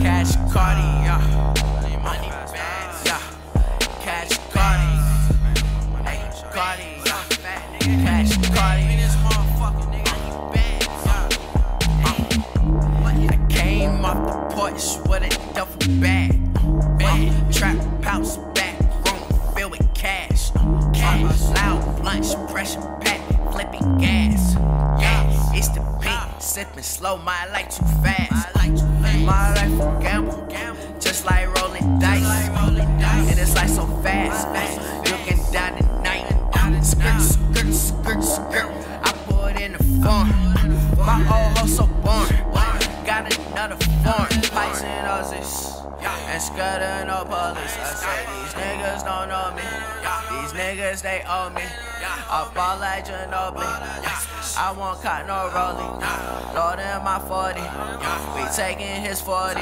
Cash Carti, yeah. Money bags, yeah. Cash Carti. Hey, Carti. Cash Carti. Off the porch with a duffel bag. Bag, trap house, back room filled with cash. Cash, loud blunts, pressure pack, flipping gas. Sipping slow, my life too fast. My life a gamble, just like rolling dice. And it's like so fast, looking down the night. Skirt, skirt, skirt, skirt. I put in the form. My old hoe so born. Got another form. Pipes and Aussies. And scudder no police. I say these niggas don't know me. These niggas they owe me. I ball like Ginobili. I won't cut no rolling. Lord in my 40. We taking his 40.